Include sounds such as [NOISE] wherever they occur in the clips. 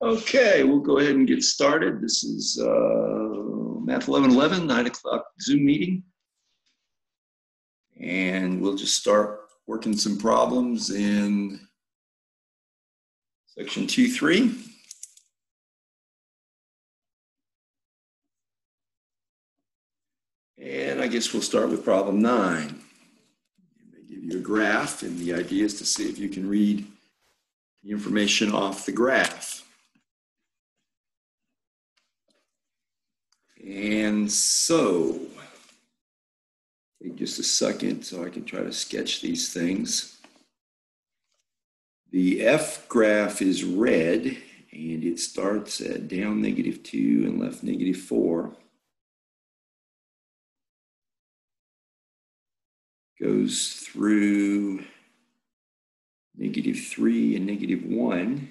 Okay, we'll go ahead and get started. This is uh, Math 1111, 9 o'clock Zoom meeting. And we'll just start working some problems in section 2-3. And I guess we'll start with problem 9. They give you a graph, and the idea is to see if you can read the information off the graph. And so, take just a second so I can try to sketch these things. The F graph is red and it starts at down negative 2 and left negative 4. Goes through negative 3 and negative 1.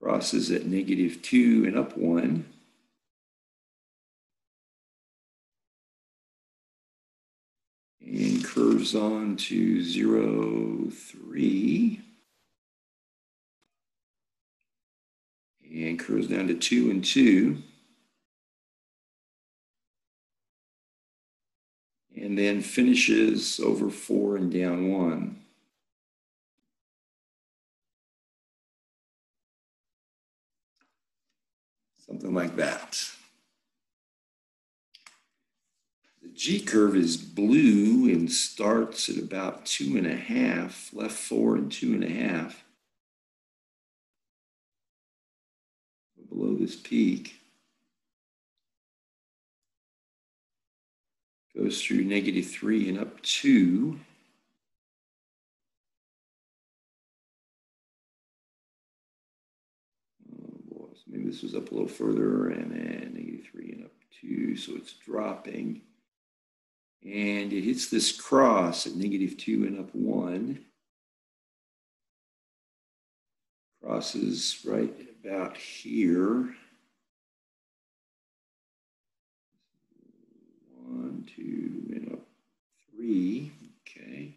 Crosses at negative 2 and up 1. And curves on to 0, 3. And curves down to 2 and 2. And then finishes over 4 and down 1. Something like that. The G curve is blue and starts at about two and a half, left four and two and a half. Below this peak. Goes through negative three and up two. Maybe this was up a little further and then negative 83 and up two, so it's dropping. And it hits this cross at negative two and up one. Crosses right about here. One, two, and up three. Okay.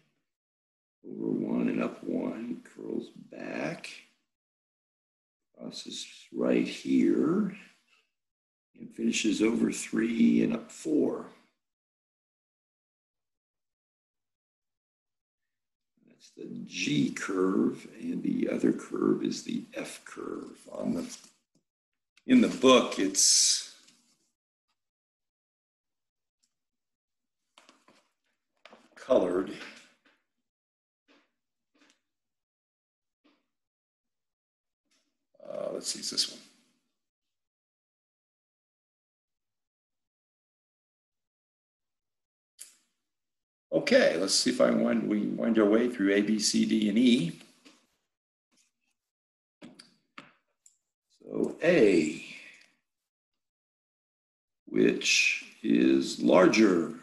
Over one and up one, curls back crosses right here and finishes over three and up four. That's the G curve, and the other curve is the F curve. On the in the book, it's colored. Uh, let's see, this one. Okay, let's see if I wind, we wind our way through A, B, C, D, and E. So A, which is larger,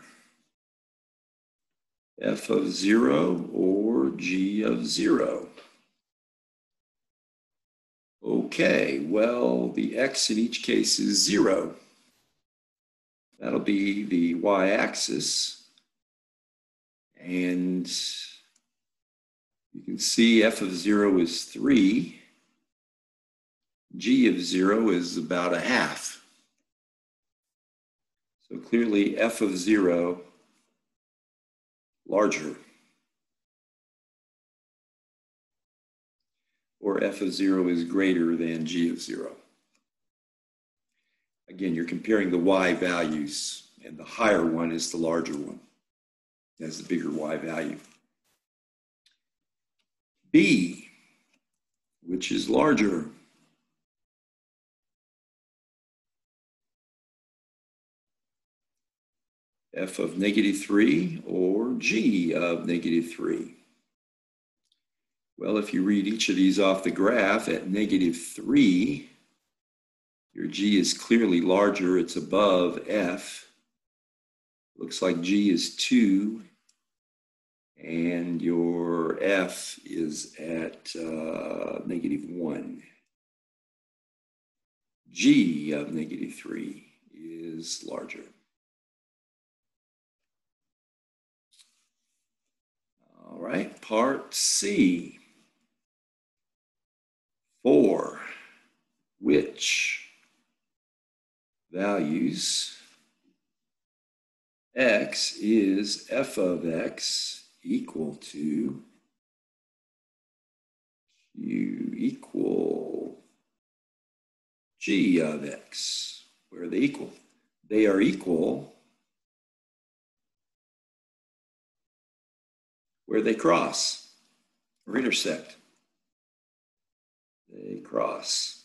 F of zero or G of zero. Okay, well, the x in each case is zero. That'll be the y-axis. And you can see f of zero is three. g of zero is about a half. So clearly f of zero larger. Or f of 0 is greater than g of 0. Again, you're comparing the y values, and the higher one is the larger one, has the bigger y value. b, which is larger, f of negative 3 or g of negative 3. Well, if you read each of these off the graph at negative 3, your G is clearly larger. It's above F. Looks like G is 2, and your F is at uh, negative 1. G of negative 3 is larger. All right, part C. For which values x is f of x equal to q equal g of x. Where are they equal? They are equal where they cross or intersect. They cross.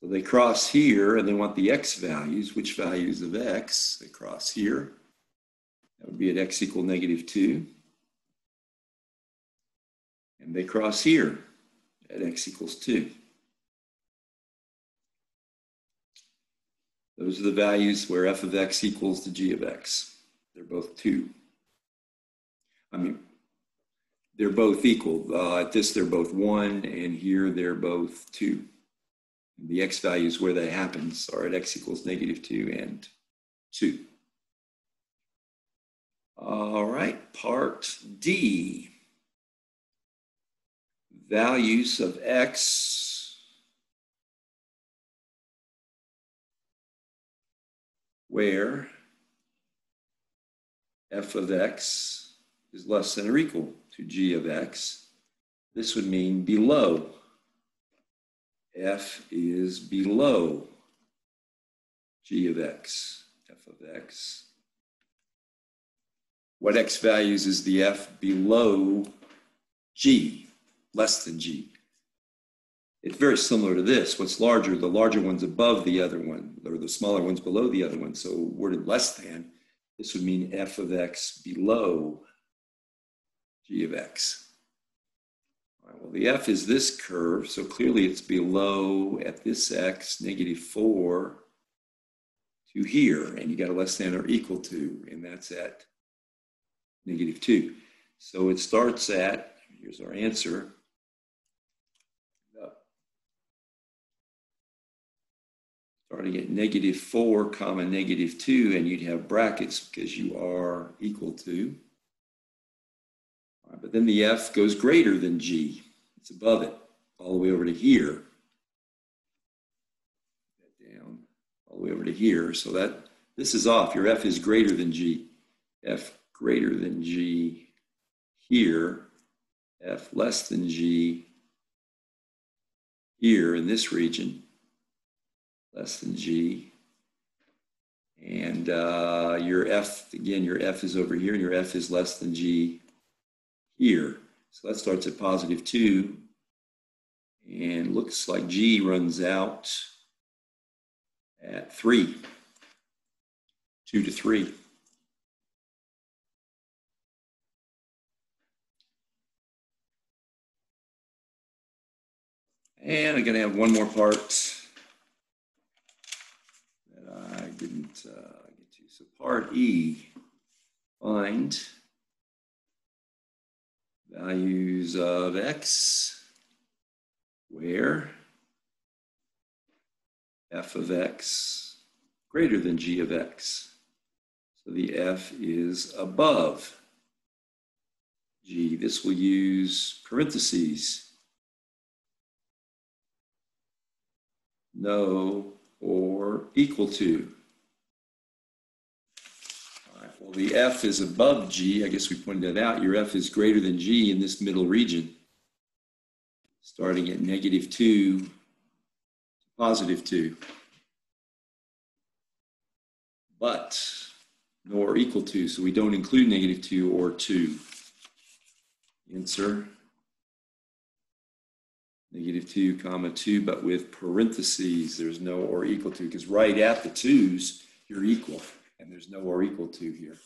So they cross here and they want the x values. Which values of x? They cross here. That would be at x equal negative 2. And they cross here at x equals 2. Those are the values where f of x equals the g of x. They're both 2. I mean, they're both equal. Uh, at this, they're both 1, and here they're both 2. The x values where that happens are at x equals negative 2 and 2. All right, part D. Values of x where f of x is less than or equal to g of x. This would mean below f is below g of x, f of x. What x values is the f below g, less than g? It's very similar to this. What's larger? The larger one's above the other one, or the smaller one's below the other one. So worded less than, this would mean f of x below g of x well, the f is this curve, so clearly it's below at this x, negative 4 to here, and you got a less than or equal to, and that's at negative 2. So it starts at, here's our answer, starting at negative 4 comma negative 2, and you'd have brackets because you are equal to. Right, but then the F goes greater than G. It's above it, all the way over to here. Down, all the way over to here. So that this is off. Your F is greater than G. F greater than G here. F less than G here in this region. Less than G. And uh, your F, again, your F is over here, and your F is less than G here. So that starts at positive 2. And looks like G runs out at 3. 2 to 3. And I'm going to have one more part that I didn't uh, get to. So part E, find values of x where f of x greater than g of x. So the f is above g. This will use parentheses. No or equal to. Well, the F is above G. I guess we pointed that out. Your F is greater than G in this middle region, starting at negative 2 to positive 2. But nor equal to, so we don't include negative 2 or 2. Answer negative 2 comma 2, but with parentheses. There's no or equal to, because right at the 2's, you're equal and there's no or equal to here.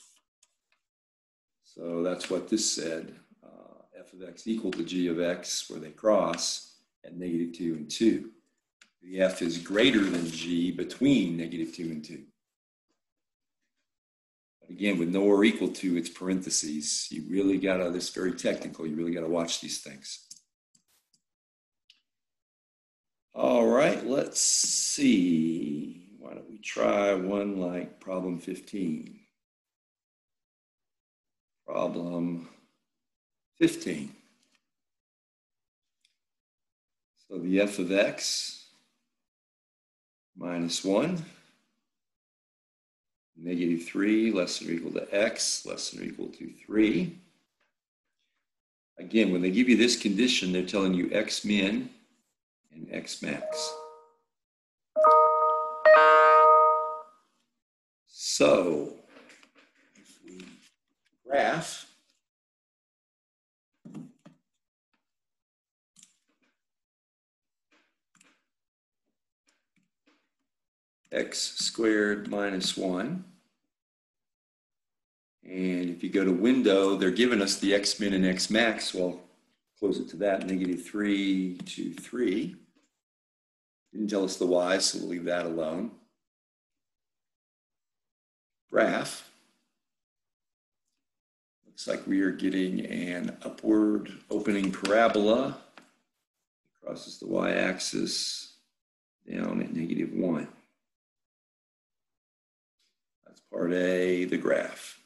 So that's what this said, uh, f of x equal to g of x, where they cross at negative 2 and 2. The f is greater than g between negative 2 and 2. But again, with no or equal to, it's parentheses. You really got to, this very technical, you really got to watch these things. All right, let's see. Why don't we try one like problem 15? problem 15. So the f of x minus 1, negative 3 less than or equal to x less than or equal to 3. Again, when they give you this condition, they're telling you x min and x max. So, if we graph x squared minus 1. And if you go to window, they're giving us the x min and x max. Well, close it to that, negative 3 to 3. Didn't tell us the y, so we'll leave that alone. Graph. Looks like we are getting an upward opening parabola. Crosses the y-axis down at negative 1. That's part A, the graph.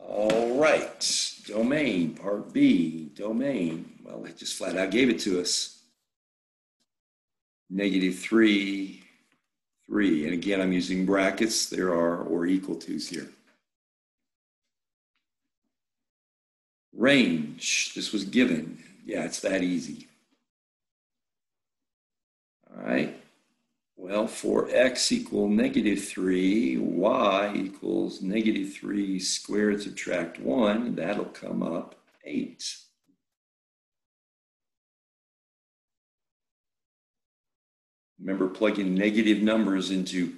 All right, domain, part B, domain. Well, it just flat out gave it to us. Negative 3, 3. And again, I'm using brackets. There are or equal to's here. Range, this was given. Yeah, it's that easy. All right. Well, for x equal negative 3, y equals negative 3 squared subtract 1, that'll come up 8. Remember plugging negative numbers into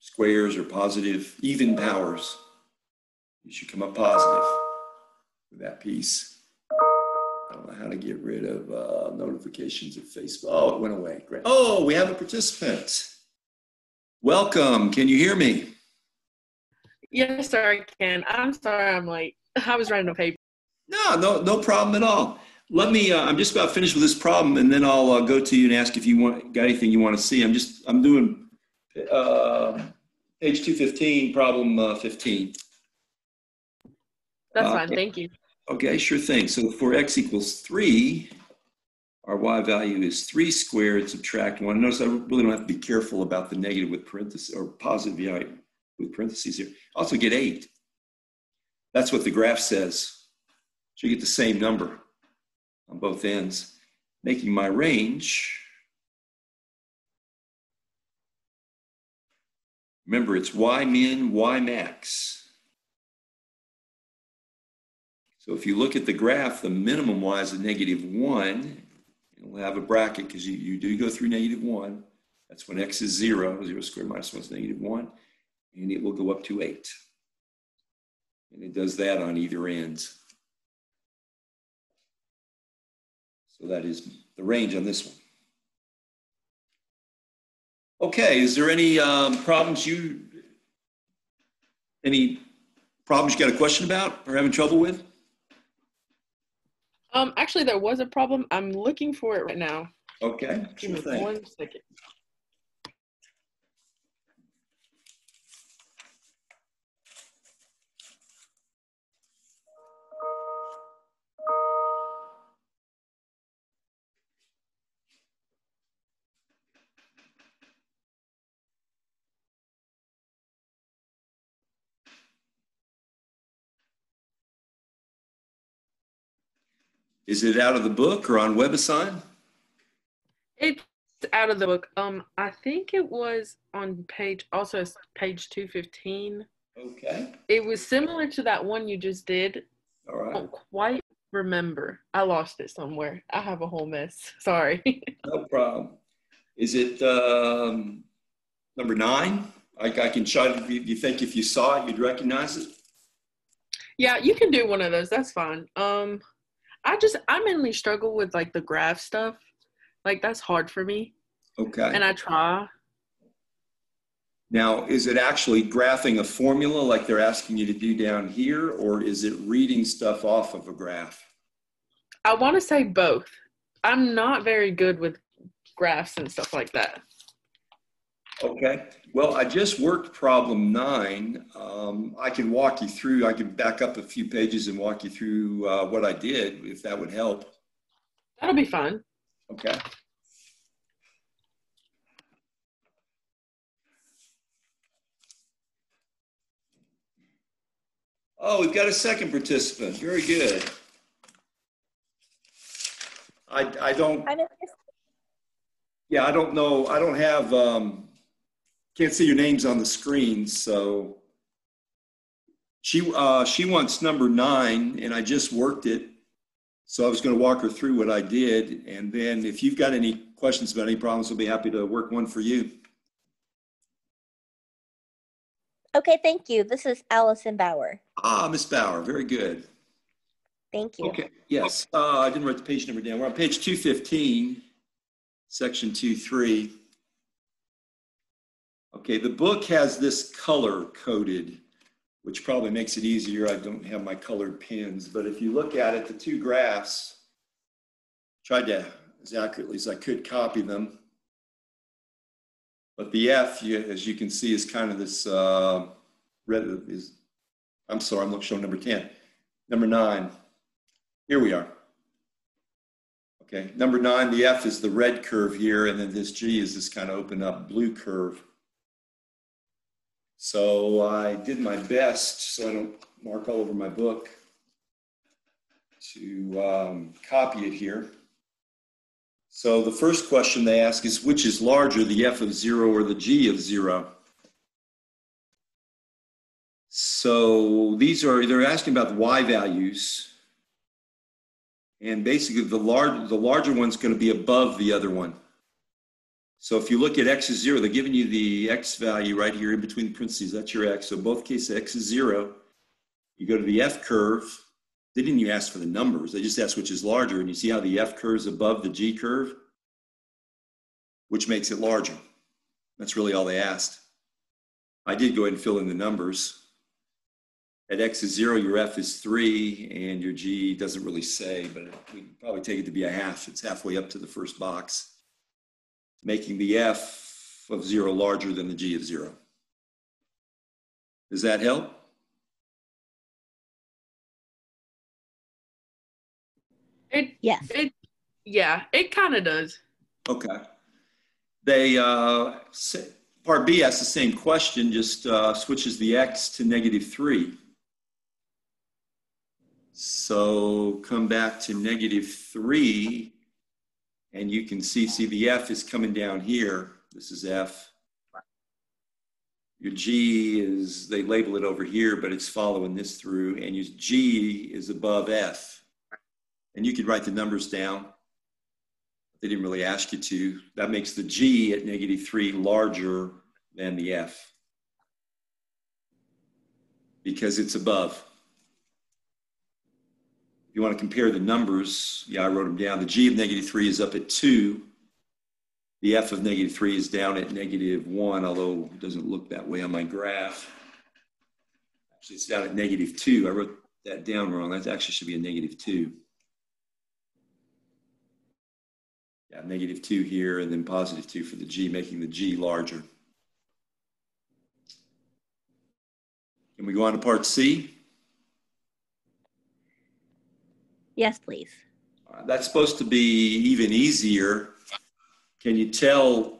squares or positive even powers. You should come up positive with that piece. I don't know how to get rid of uh, notifications of Facebook. Oh, it went away. Great. Oh, we have a participant. Welcome. Can you hear me? Yes, sir, I can. I'm sorry I'm late. I was writing a paper. No, no, no problem at all. Let me. Uh, I'm just about finished with this problem, and then I'll uh, go to you and ask if you want got anything you want to see. I'm just. I'm doing uh, page 215, problem uh, 15. That's fine. Thank you. Okay, sure thing. So for x equals 3, our y value is 3 squared, subtract 1. Notice I really don't have to be careful about the negative with parentheses, or positive yeah, with parentheses here. Also get 8. That's what the graph says. So you get the same number on both ends, making my range. Remember, it's y min, y max. So if you look at the graph, the minimum y is a negative 1. We'll have a bracket because you, you do go through negative 1. That's when x is 0. 0 squared minus 1 is negative 1. And it will go up to 8. And it does that on either end. So that is the range on this one. Okay, is there any um, problems you, any problems you got a question about or having trouble with? Um, actually, there was a problem. I'm looking for it right now. Okay. Give me thing. one second. Is it out of the book or on WebAssign? It's out of the book. Um, I think it was on page also page two fifteen. Okay. It was similar to that one you just did. All right. I don't quite remember. I lost it somewhere. I have a whole mess. [LAUGHS] Sorry. no problem. Is it um, number nine? I, I can show it. You think if you saw it, you'd recognize it? Yeah, you can do one of those. That's fine. Um, I just I mainly struggle with like the graph stuff. Like that's hard for me. Okay. And I try. Now, is it actually graphing a formula like they're asking you to do down here, or is it reading stuff off of a graph? I want to say both. I'm not very good with graphs and stuff like that. Okay, well, I just worked problem nine. Um, I can walk you through, I can back up a few pages and walk you through uh, what I did, if that would help. That'll be fun. Okay. Oh, we've got a second participant. Very good. I, I don't, yeah, I don't know, I don't have, um, can't see your names on the screen, so. She, uh, she wants number nine, and I just worked it. So I was gonna walk her through what I did, and then if you've got any questions about any problems, we'll be happy to work one for you. Okay, thank you. This is Allison Bauer. Ah, Miss Bauer, very good. Thank you. Okay, yes, uh, I didn't write the page number down. We're on page two fifteen, section two, three. Okay, the book has this color coded, which probably makes it easier. I don't have my colored pens, but if you look at it, the two graphs, tried to, as accurately as I could, copy them. But the F, as you can see, is kind of this, uh, red, is, I'm sorry, I'm showing number 10. Number nine, here we are. Okay, number nine, the F is the red curve here, and then this G is this kind of open up blue curve. So I did my best, so I don't mark all over my book, to um, copy it here. So the first question they ask is which is larger, the F of zero or the G of zero? So these are, they're asking about the Y values. And basically the large, the larger one's going to be above the other one. So if you look at X is zero, they're giving you the X value right here in between the parentheses. That's your X. So both cases, X is zero. You go to the F curve. They didn't even ask for the numbers. They just asked which is larger. And you see how the F curve is above the G curve, which makes it larger. That's really all they asked. I did go ahead and fill in the numbers. At X is zero, your F is three, and your G doesn't really say, but we probably take it to be a half. It's halfway up to the first box, making the F of zero larger than the G of zero. Does that help? It, Yes. it, yeah, it kind of does. Okay. They, uh, say, part B asks the same question, just uh, switches the X to negative three. So come back to negative three, and you can see, see the F is coming down here. This is F. Your G is, they label it over here, but it's following this through, and your G is above F. And you could write the numbers down. They didn't really ask you to. That makes the G at negative three larger than the F because it's above. You want to compare the numbers, yeah, I wrote them down. The G of negative three is up at two. The F of negative three is down at negative one, although it doesn't look that way on my graph. Actually, it's down at negative two. I wrote that down wrong. That actually should be a negative two. Yeah, negative two here and then positive two for the G, making the G larger. Can we go on to part C? Yes, please. Uh, That's supposed to be even easier. Can you tell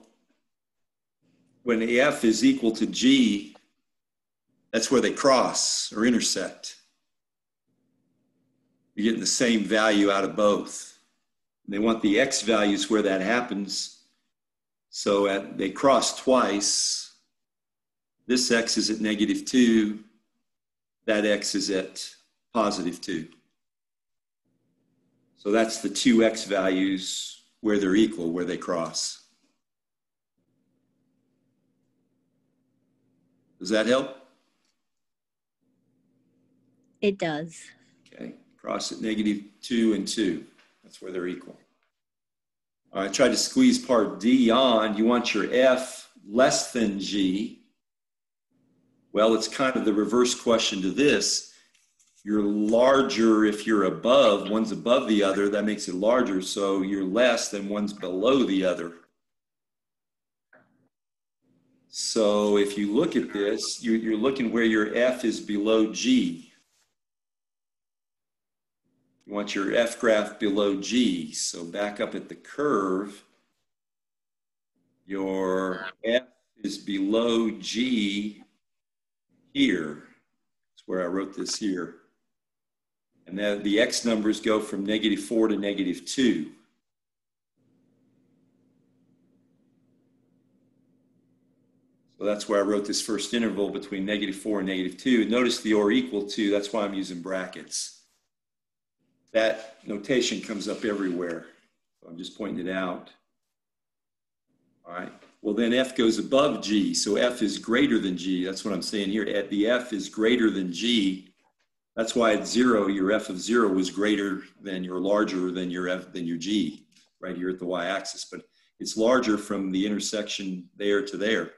when F is equal to G, that's where they cross or intersect? You're getting the same value out of both. They want the X values where that happens. So at, they cross twice. This X is at negative two. That X is at positive two. So that's the two X values where they're equal, where they cross. Does that help? It does. Okay, cross at negative two and two. That's where they're equal. All right, try to squeeze part D on. You want your F less than G. Well, it's kind of the reverse question to this. You're larger if you're above, one's above the other, that makes it larger. So you're less than one's below the other. So if you look at this, you're, looking where your F is below G. You want your F graph below G. So back up at the curve, your F is below G here. Where I wrote this here. And then the X numbers go from negative four to negative two. So that's where I wrote this first interval between negative four and negative two. Notice the or equal to, that's why I'm using brackets. That notation comes up everywhere. So I'm just pointing it out. All right. Well, then F goes above G. So F is greater than G. That's what I'm saying here. The F is greater than G. That's why at zero, your F of zero is greater than your larger than your F than your G right here at the Y axis. But it's larger from the intersection there to there.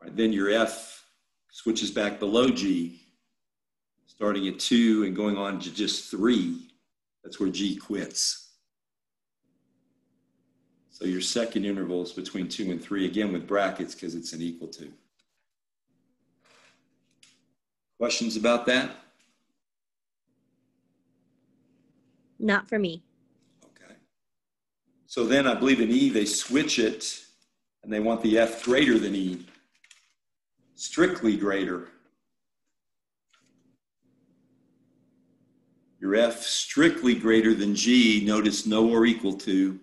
Right, then your F switches back below G, starting at two and going on to just three. That's where G quits. So your second interval is between two and three, again with brackets because it's an equal to. Questions about that? Not for me. Okay. So then I believe in E, they switch it and they want the F greater than E strictly greater. Your F strictly greater than G, notice no or equal to.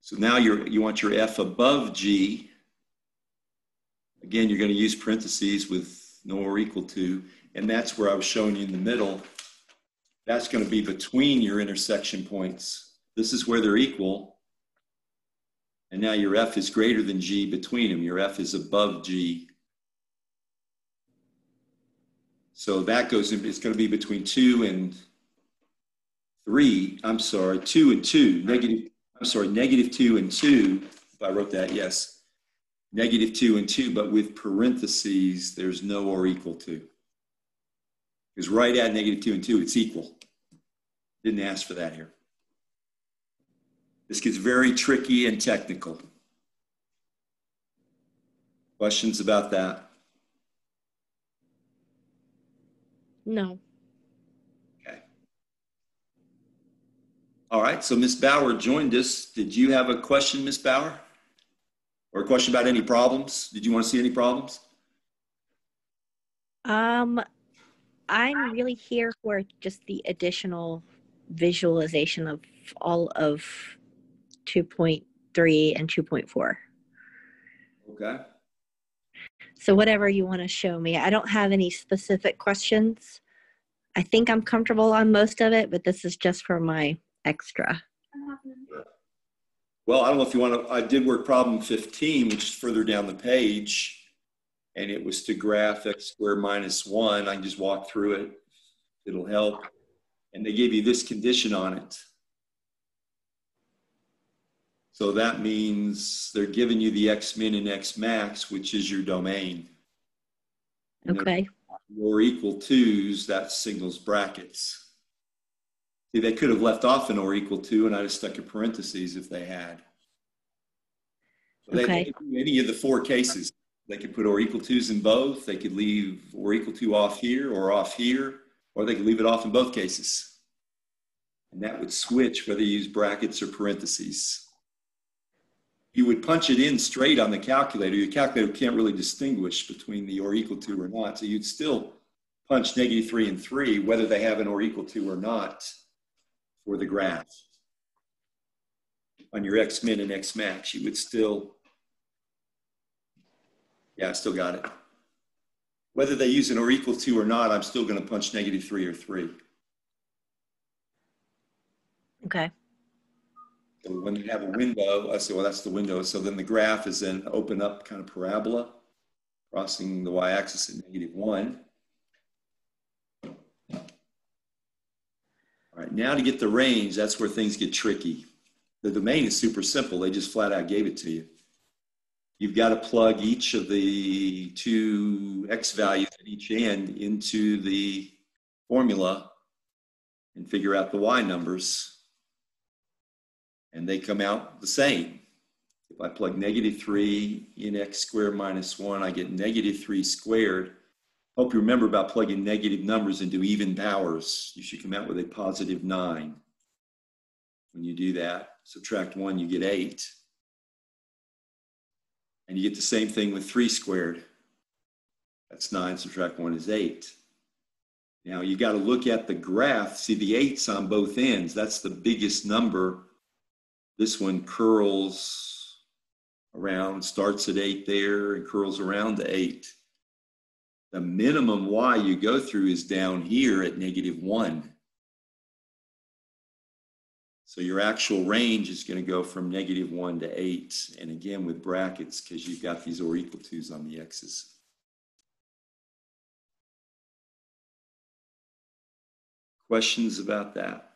So now you're, you want your F above G. Again, you're going to use parentheses with no or equal to, and that's where I was showing you in the middle. That's going to be between your intersection points. This is where they're equal. And now your F is greater than G between them. Your F is above G. So that goes in, it's going to be between two and three. I'm sorry, two and two, negative, I'm sorry, negative two and two. If I wrote that, yes. Negative two and two, but with parentheses, there's no or equal to. Because right at negative two and two, it's equal. Didn't ask for that here. This gets very tricky and technical. Questions about that? No. Okay. All right, so Miss Bauer joined us. Did you have a question, Miss Bauer? Or a question about any problems? Did you want to see any problems? Um, I'm really here for just the additional visualization of all of 2.3 and 2.4. Okay. So whatever you want to show me. I don't have any specific questions. I think I'm comfortable on most of it, but this is just for my extra. Well, I don't know if you want to, I did work problem 15, which is further down the page. And it was to graph x squared minus one. I can just walk through it. It'll help. And they gave you this condition on it. So that means they're giving you the x min and x max, which is your domain. And Okay. Or equal twos, that signals brackets. They could have left off an or equal to, and I'd have stuck a parentheses if they had. So Okay. they any of the four cases. They could put or equal twos in both. They could leave or equal to off here or off here, or they could leave it off in both cases. And that would switch whether you use brackets or parentheses. You would punch it in straight on the calculator. Your calculator can't really distinguish between the or equal to or not. So you'd still punch negative three and three, whether they have an or equal to or not for the graph. On your X min and X max, you would still, yeah, I still got it. Whether they use an or equal to or not, I'm still going to punch negative three or three. Okay. So when you have a window, I say, well, that's the window. So then the graph is an open up kind of parabola, crossing the y-axis at negative one. All right, now to get the range, that's where things get tricky. The domain is super simple. They just flat out gave it to you. You've got to plug each of the two x values at each end into the formula and figure out the y numbers and they come out the same. If I plug negative 3 in x squared minus 1, I get negative 3 squared. Hope you remember about plugging negative numbers into even powers. You should come out with a positive 9. When you do that, subtract 1, you get 8. And you get the same thing with 3 squared. That's 9, subtract 1 is 8. Now you got to look at the graph. See the 8's on both ends. That's the biggest number. This one curls around, starts at 8 there, and curls around to 8. The minimum y you go through is down here at negative 1. So your actual range is going to go from negative 1 to 8. And again, with brackets, because you've got these or equal to's on the x's. Questions about that?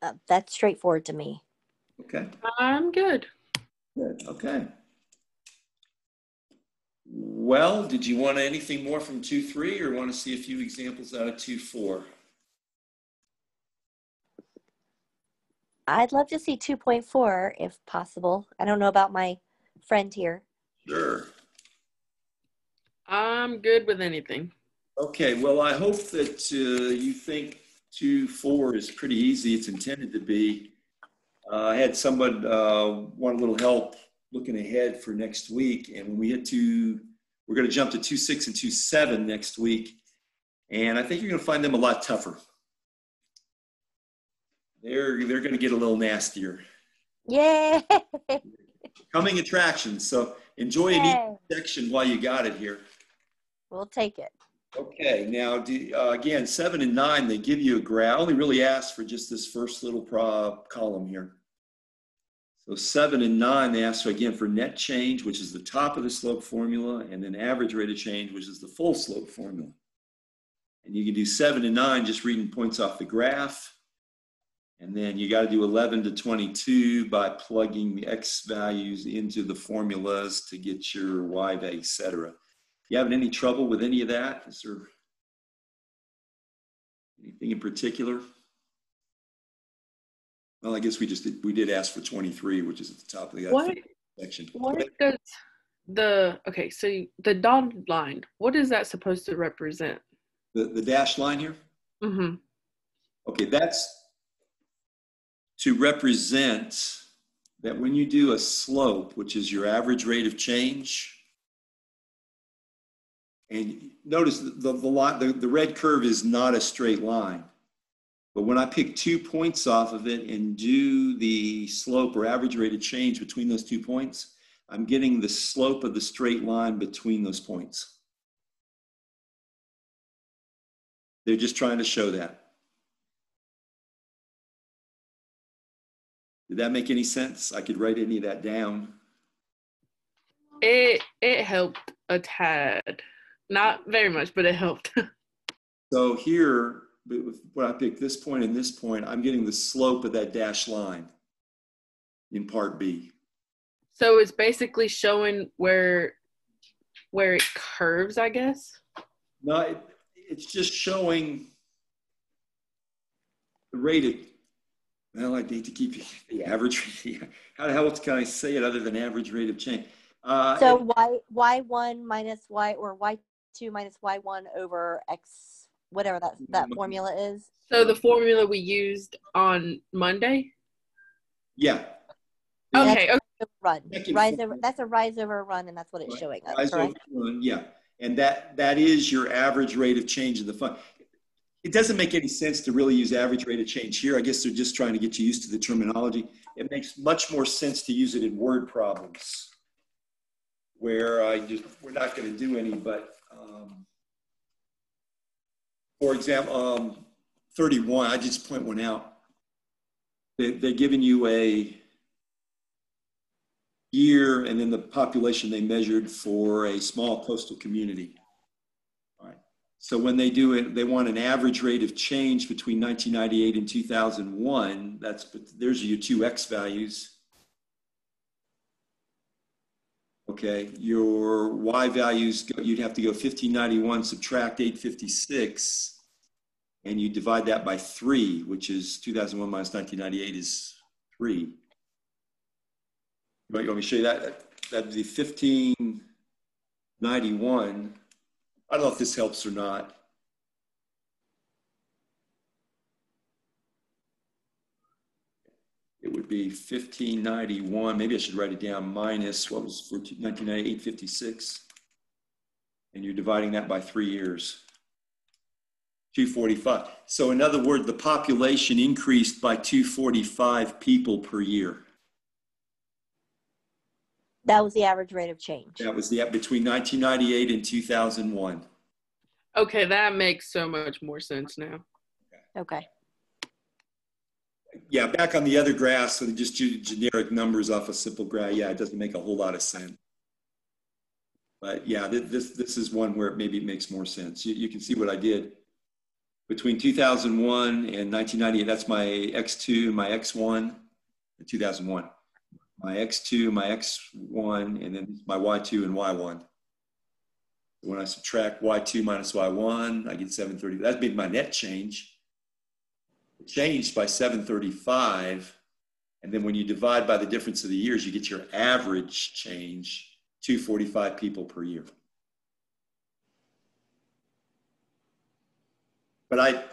Uh, that's straightforward to me. Okay, I'm good. good, okay. Well, did you want anything more from two, three, or want to see a few examples out of two, four? I'd love to see 2.4 if possible. I don't know about my friend here. Sure. I'm good with anything. Okay, well, I hope that uh, you think two, four is pretty easy. It's intended to be. Uh, I had someone uh, want a little help looking ahead for next week, and when we hit two, we're going to jump to two, six, and two, seven next week, and I think you're going to find them a lot tougher. They're they're going to get a little nastier. Yay! Coming attractions. So enjoy an Yay. each section while you got it here. We'll take it. Okay, now do, uh, again, seven and nine, they give you a graph. I only really asked for just this first little column here. So seven and nine, they ask again for net change, which is the top of the slope formula, and then average rate of change, which is the full slope formula. And you can do seven and nine just reading points off the graph. And then you got to do 11 to 22 by plugging the x values into the formulas to get your y value, et cetera. You having any trouble with any of that? Is there anything in particular? Well, I guess we just did, we did ask for 23, which is at the top of the What section. what does the okay, so the dotted line, what is that supposed to represent? The, the dash line here? Mm-hmm. Okay, that's to represent that when you do a slope, which is your average rate of change, and notice the, the, the, the red curve is not a straight line. But when I pick two points off of it and do the slope or average rate of change between those two points, I'm getting the slope of the straight line between those points. They're just trying to show that. Did that make any sense? I could write any of that down. It it helped a tad. Not very much, but it helped. [LAUGHS] So here, when I pick this point and this point, I'm getting the slope of that dashed line in part B. so it's basically showing where where it curves, I guess. No, it, it's just showing the rate of, well, I need to keep [LAUGHS] the average. [LAUGHS] How the hell else can I say it other than average rate of change? Uh, So it- y y one minus y or y two minus y one over x whatever that that formula is. So the formula we used on Monday. yeah. Okay, okay. Run rise over. That's a rise over run, and that's what it's Right. showing us. Rise over run, Yeah, and that, that is your average rate of change in the fund. It doesn't make any sense to really use average rate of change here. I guess they're just trying to get you used to the terminology. It makes much more sense to use it in word problems where I just, we're not going to do any, but um, for example, um, 31, I just point one out. They, they're giving you a year and then the population they measured for a small coastal community. All right. So when they do it, they want an average rate of change between 1998 and 2001. That's but there's your two x values. Okay, your y values go- you'd have to go 1591 subtract 856, and you divide that by three, which is 2001 minus 1998 is three. You want me to show you that? That'd be fifteen ninety-one. I don't know if this helps or not. It would be fifteen ninety-one, maybe I should write it down, minus, what was nineteen ninety, eight fifty-six? And you're dividing that by three years. 245. So in other words, the population increased by 245 people per year. That was the average rate of change. That was the, between 1998 and 2001. Okay, that makes so much more sense now. Okay. Yeah, back on the other graph, so they just generic numbers off a simple graph. Yeah, it doesn't make a whole lot of sense. But yeah, this, this is one where maybe it makes more sense. You, you can see what I did. Between 2001 and 1998, that's my X2 and my X1, in 2001. My X2, my X1, and then my Y2 and Y1. When I subtract Y2 minus Y1, I get 730. That'd be my net change. Changed by 735. And then when you divide by the difference of the years, you get your average change, 245 people per year. But I,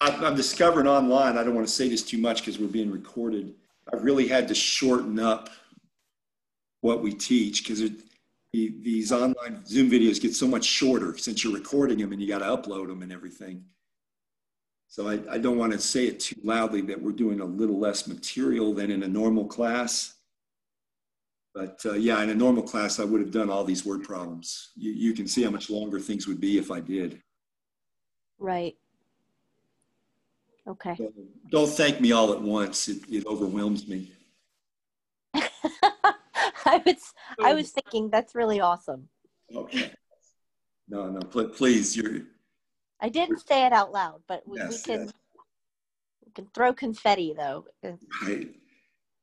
I- I'm discovering online, I don't want to say this too much because we're being recorded. I've really had to shorten up what we teach because these online Zoom videos get so much shorter since you're recording them and you got to upload them and everything. So I, I don't want to say it too loudly that we're doing a little less material than in a normal class. But uh, yeah, in a normal class, I would have done all these word problems. You, you can see how much longer things would be if I did. Right. Okay. So don't thank me all at once. It, it overwhelms me. [LAUGHS] I was I was thinking that's really awesome. Okay. No, no, pl- please, you're, I didn't say it out loud, but we, we can yes. we can throw confetti though. right.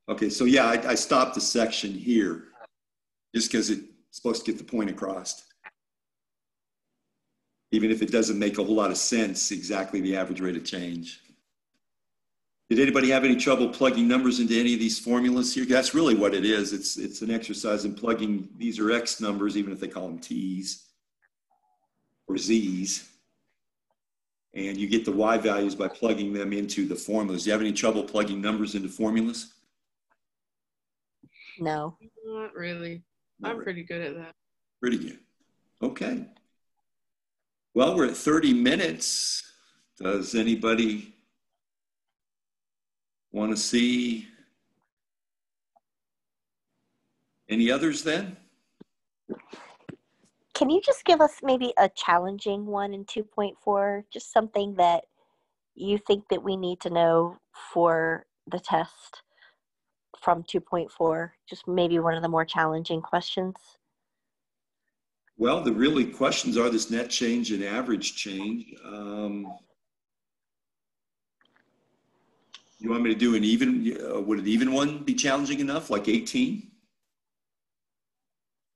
Okay, so yeah, I, I stopped the section here just because it's supposed to get the point across. Even if it doesn't make a whole lot of sense, exactly the average rate of change. Did anybody have any trouble plugging numbers into any of these formulas here? That's really what it is. It's, it's an exercise in plugging, these are X numbers, even if they call them T's or Z's. And you get the Y values by plugging them into the formulas. Do you have any trouble plugging numbers into formulas? No. Not really. I'm Never. pretty good at that. Pretty good. Okay. Well, we're at 30 minutes. Does anybody want to see any others then? Can you just give us maybe a challenging one in 2.4? Just something that you think that we need to know for the test from 2.4? Just maybe one of the more challenging questions. Well, the really questions are this net change and average change. Um, you want me to do an even, uh, would an even one be challenging enough, like 18?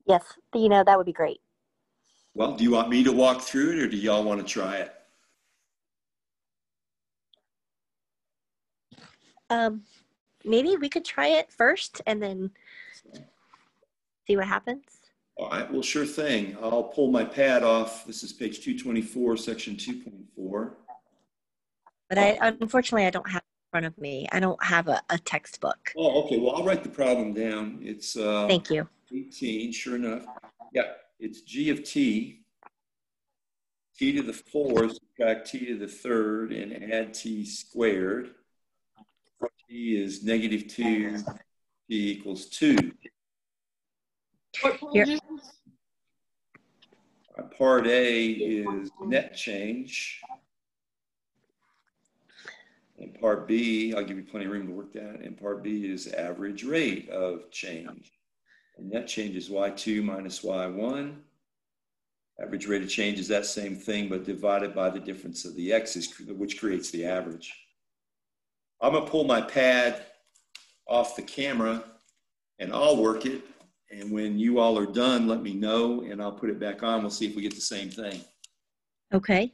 Yes, you know, that would be great. Well, do you want me to walk through it or do y'all want to try it? Um, maybe we could try it first and then see what happens. All right, well, sure thing. I'll pull my pad off. This is page 224, section 2.4. But I unfortunately I don't have it in front of me. I don't have a, a textbook. Oh, okay, well, I'll write the problem down. It's uh, Thank you. 18, sure enough. Yeah, it's g of t, t to the fourth, subtract t to the third, and add t squared. t is negative 2, t equals 2. What Here. page is this? Part A is net change. And part B, I'll give you plenty of room to work that. And part B is average rate of change. And that change is Y2 minus Y1. Average rate of change is that same thing, but divided by the difference of the x's, which creates the average. I'm gonna pull my pad off the camera and I'll work it. And when you all are done, let me know and I'll put it back on. We'll see if we get the same thing. Okay.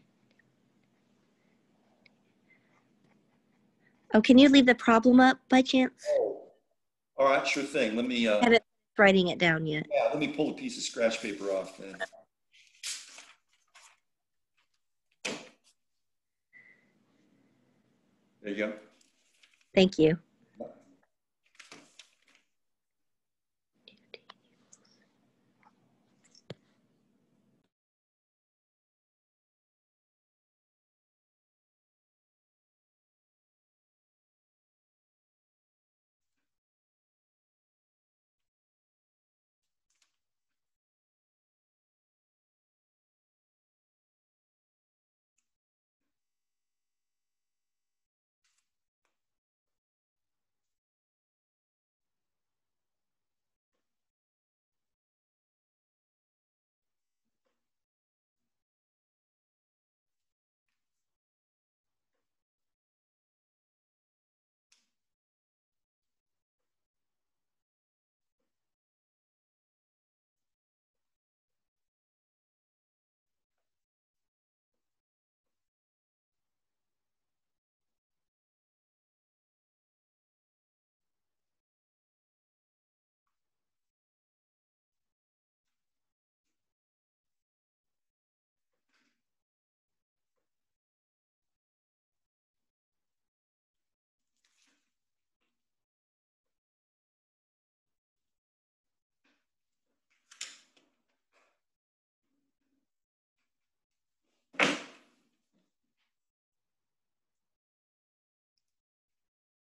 Oh, can you leave the problem up by chance? Oh, all right, sure thing. Let me, uh, writing it down yet. yeah, let me pull a piece of scratch paper off then. There you go. Thank you.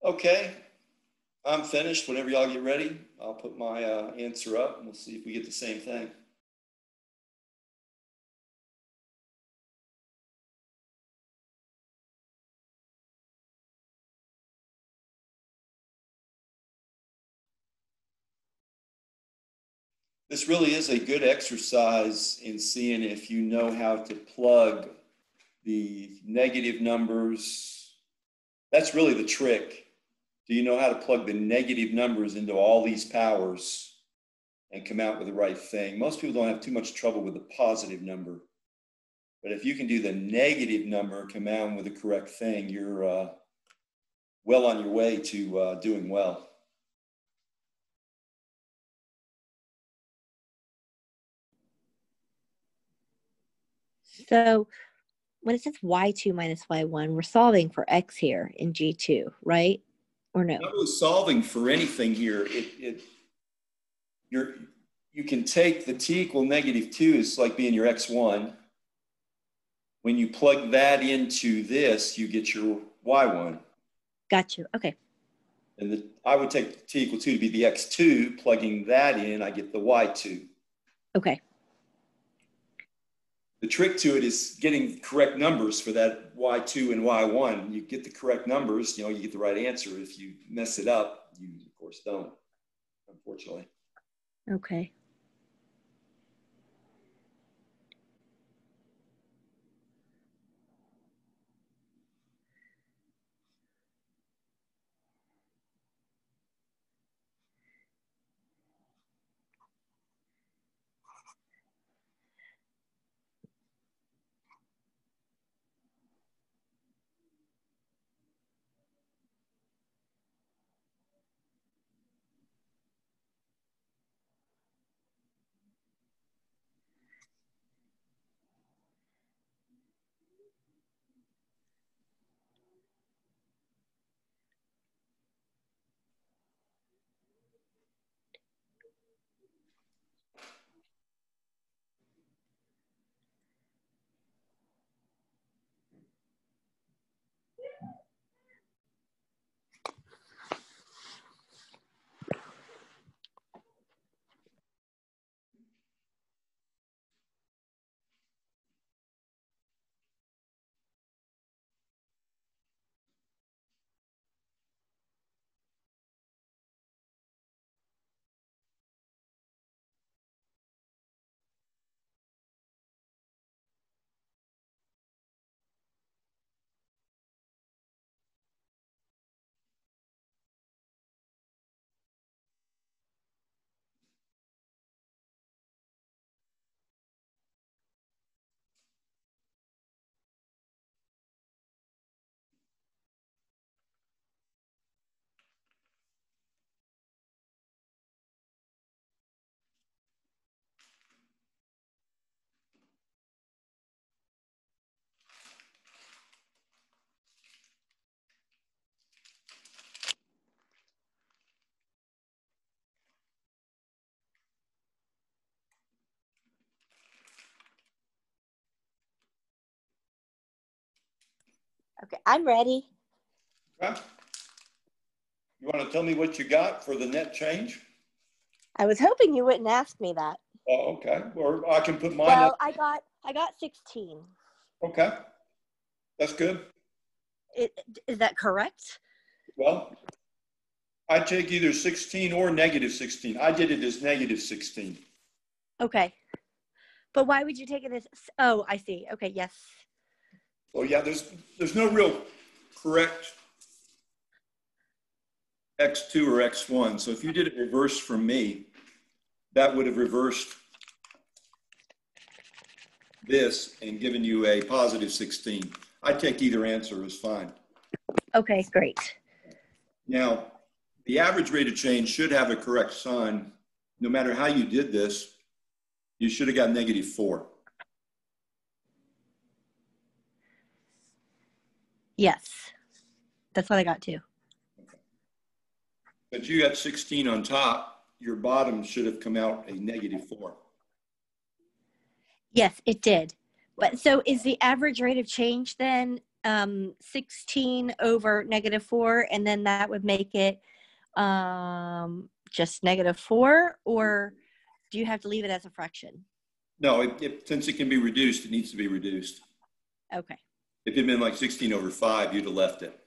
Okay, I'm finished. Whenever y'all get ready, I'll put my uh, answer up and we'll see if we get the same thing. This really is a good exercise in seeing if you know how to plug the negative numbers. That's really the trick. Do you know how to plug the negative numbers into all these powers and come out with the right thing? Most people don't have too much trouble with the positive number. But if you can do the negative number, come out with the correct thing, you're uh, well on your way to uh, doing well. So when it says y2 minus y1, we're solving for x here in g2, right? Or no? Not really solving for anything here. It, it, you're, you can take the t equal negative 2 is like being your x1. When you plug that into this, you get your y1. Got you. Okay. And the, I would take t equal 2 to be the x2. Plugging that in, I get the y2. Okay. The trick to it is getting correct numbers for that y2 and y1. You get the correct numbers, you know, you get the right answer. If you mess it up, you of course don't, unfortunately. Okay. Okay, I'm ready. Okay. You want to tell me what you got for the net change? I was hoping you wouldn't ask me that. Oh, okay. Or I can put mine Well, up. I got I got 16. Okay. That's good. It, is that correct? Well, I take either 16 or negative 16. I did it as negative 16. Okay. But why would you take it as Oh, I see. Okay, yes. Well, yeah, there's, there's no real correct X2 or X1. So if you did it reverse from me, that would have reversed this and given you a positive 16. I take either answer is fine. Okay, great. Now, the average rate of change should have a correct sign. No matter how you did this, you should have got negative four. Yes. That's what I got too. But you got 16 on top, your bottom should have come out a negative four. Yes, it did. But so is the average rate of change then um, 16 over negative 4 and then that would make it um, just negative 4 or do you have to leave it as a fraction? No, it, it, since it can be reduced, it needs to be reduced. Okay. If it'd been like 16 over five, you'd have left it.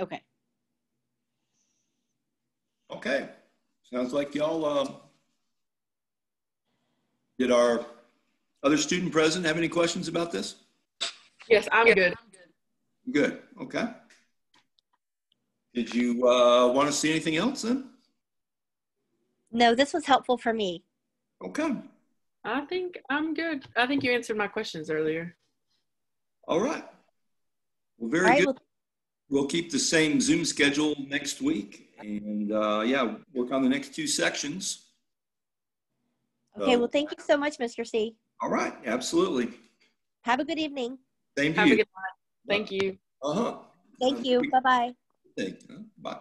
Okay. Okay. Sounds like y'all, um, did our other student present have any questions about this? Yes, I'm good. Good. Okay. Did you, uh, want to see anything else then? No, this was helpful for me. Okay. I think I'm good. I think you answered my questions earlier. All right. Well, very All right, good. well, We'll keep the same Zoom schedule next week and, uh, yeah, work on the next two sections. okay, So- well, thank you so much, Mr. C. All right. Absolutely. Have a good evening. Same to Have a good night. Thank you. Uh-huh. Thank you. Bye bye. Thank you. Bye.